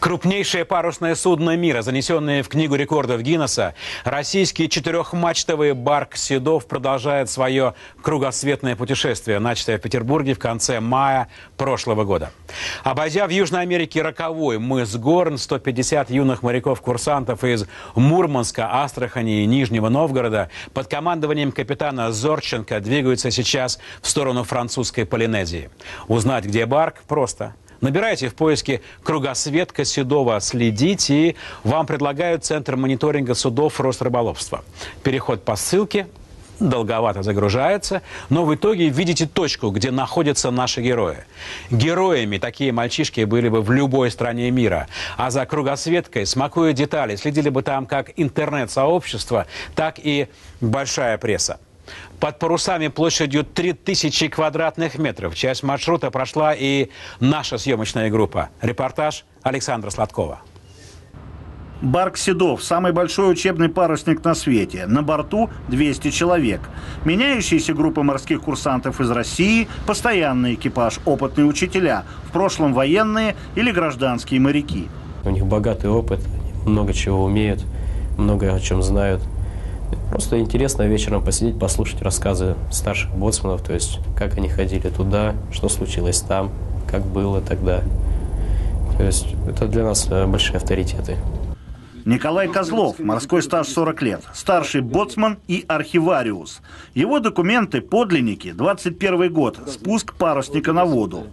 Крупнейшее парусное судно мира, занесенное в Книгу рекордов Гиннесса, российский четырехмачтовый барк «Седов» продолжает свое кругосветное путешествие, начатое в Петербурге в конце мая прошлого года. Обойдя в Южной Америке роковой мыс Горн, 150 юных моряков-курсантов из Мурманска, Астрахани и Нижнего Новгорода под командованием капитана Зорченко двигаются сейчас в сторону французской Полинезии. Узнать, где барк, просто – Набирайте в поиске «Кругосветка Седова», следите, и вам предлагают Центр мониторинга судов Росрыболовства. Переход по ссылке долговато загружается, но в итоге видите точку, где находятся наши герои. Героями такие мальчишки были бы в любой стране мира. А за кругосветкой, смакуя детали, следили бы там как интернет-сообщество, так и большая пресса. Под парусами площадью 3000 квадратных метров. Часть маршрута прошла и наша съемочная группа. Репортаж Александра Сладкова. Барк Седов – самый большой учебный парусник на свете. На борту 200 человек. Меняющиеся группы морских курсантов из России, постоянный экипаж, опытные учителя, в прошлом военные или гражданские моряки. У них богатый опыт, много чего умеют, много о чем знают. Просто интересно вечером посидеть, послушать рассказы старших боцманов, то есть как они ходили туда, что случилось там, как было тогда. То есть это для нас э, большие авторитеты. Николай Козлов, морской стаж 40 лет, старший боцман и архивариус. Его документы, подлинники, 21 год, спуск парусника на воду.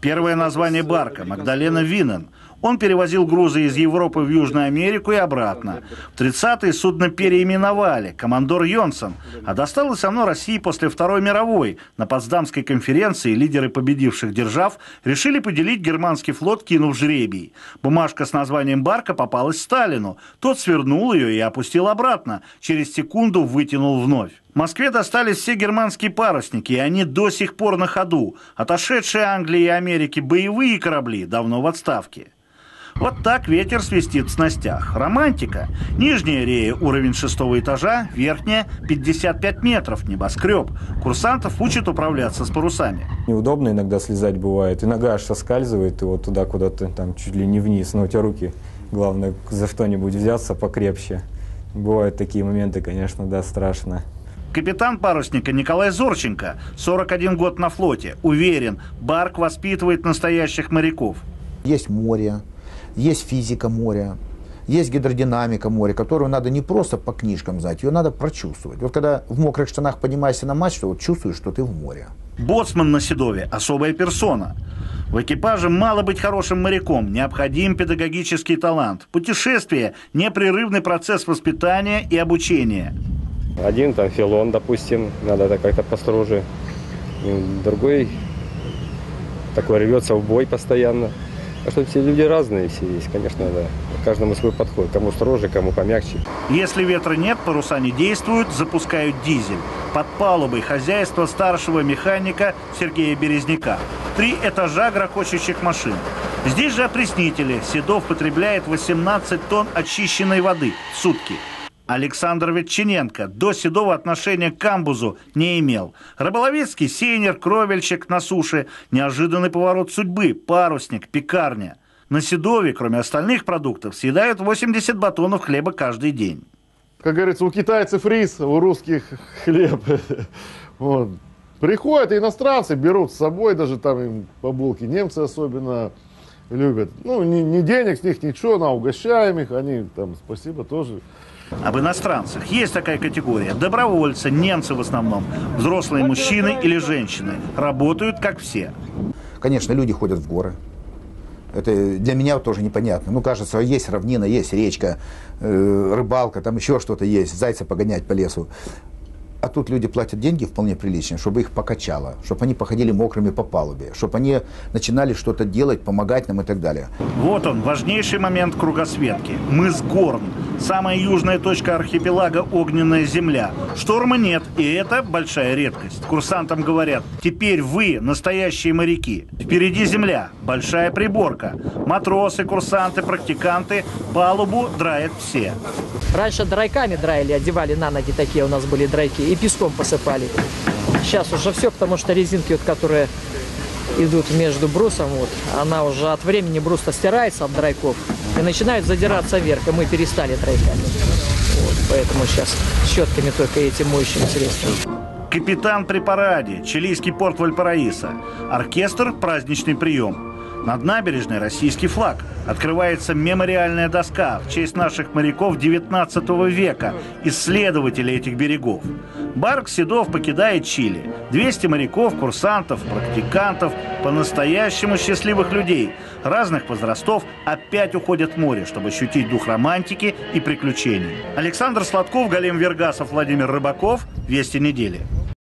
Первое название барка – Магдалена Винен – он перевозил грузы из Европы в Южную Америку и обратно. В 30-е судно переименовали «Командор Йонсон», а досталось оно России после Второй мировой. На Потсдамской конференции лидеры победивших держав решили поделить германский флот, кинув жребий. Бумажка с названием «Барка» попалась Сталину. Тот свернул ее и опустил обратно. Через секунду вытянул вновь. Москве достались все германские парусники, и они до сих пор на ходу. Отошедшие Англии и Америки боевые корабли давно в отставке. Вот так ветер свистит в снастях. Романтика. Нижняя рея, уровень шестого этажа, верхняя 55 метров, небоскреб. Курсантов учат управляться с парусами. Неудобно иногда слезать бывает. И нога аж соскальзывает, и вот туда куда-то там чуть ли не вниз. Но у тебя руки, главное, за что-нибудь взяться покрепче. Бывают такие моменты, конечно, да, страшно. Капитан парусника Николай Зорченко, 41 год на флоте, уверен, Барк воспитывает настоящих моряков. Есть море, есть физика моря, есть гидродинамика моря, которую надо не просто по книжкам знать, ее надо прочувствовать. Вот когда в мокрых штанах поднимаешься на мачту, вот чувствуешь, что ты в море. Боцман на Седове – особая персона. В экипаже мало быть хорошим моряком, необходим педагогический талант. Путешествие – непрерывный процесс воспитания и обучения. Один там филон, допустим, надо это как-то построже. Другой такой рвется в бой постоянно. А что все люди разные все есть, конечно, да. Каждому свой подход. Кому строже, кому помягче. Если ветра нет, паруса не действуют, запускают дизель. Под палубой хозяйство старшего механика Сергея Березняка. Три этажа грохочущих машин. Здесь же опреснители. Седов потребляет 18 тонн очищенной воды в сутки. Александр Ветчиненко до седого отношения к камбузу не имел. Рыболовецкий сейнер, кровельщик на суше, неожиданный поворот судьбы, парусник, пекарня. На седове, кроме остальных продуктов, съедают 80 батонов хлеба каждый день. Как говорится, у китайцев рис, у русских хлеб. Вот. Приходят иностранцы, берут с собой даже там им по булке, немцы особенно любят. Ну, ни, ни денег с них, ничего, на угощаем их, они там, спасибо, тоже об иностранцах. Есть такая категория. Добровольцы, немцы в основном, взрослые мужчины или женщины. Работают как все. Конечно, люди ходят в горы. Это для меня тоже непонятно. Ну, кажется, есть равнина, есть речка, э, рыбалка, там еще что-то есть, зайца погонять по лесу. А тут люди платят деньги вполне приличные, чтобы их покачало, чтобы они походили мокрыми по палубе, чтобы они начинали что-то делать, помогать нам и так далее. Вот он, важнейший момент кругосветки. Мыс Горн. Самая южная точка архипелага Огненная Земля. Шторма нет, и это большая редкость. Курсантам говорят, теперь вы настоящие моряки. Впереди Земля, большая приборка. Матросы, курсанты, практиканты, палубу драят все. Раньше драйками драили, одевали на ноги такие у нас были драйки и песком посыпали. Сейчас уже все, потому что резинки, вот, которые идут между брусом, вот, она уже от времени брус стирается от драйков и начинает задираться вверх, и мы перестали драйками. Вот, поэтому сейчас щетками только этим моющим средством. Капитан при параде, чилийский порт Вальпараиса. Оркестр «Праздничный прием». Над набережной российский флаг. Открывается мемориальная доска в честь наших моряков 19 века, исследователей этих берегов. Барк Седов покидает Чили. 200 моряков, курсантов, практикантов, по-настоящему счастливых людей разных возрастов опять уходят в море, чтобы ощутить дух романтики и приключений. Александр Сладков, Галим Вергасов, Владимир Рыбаков. Вести недели.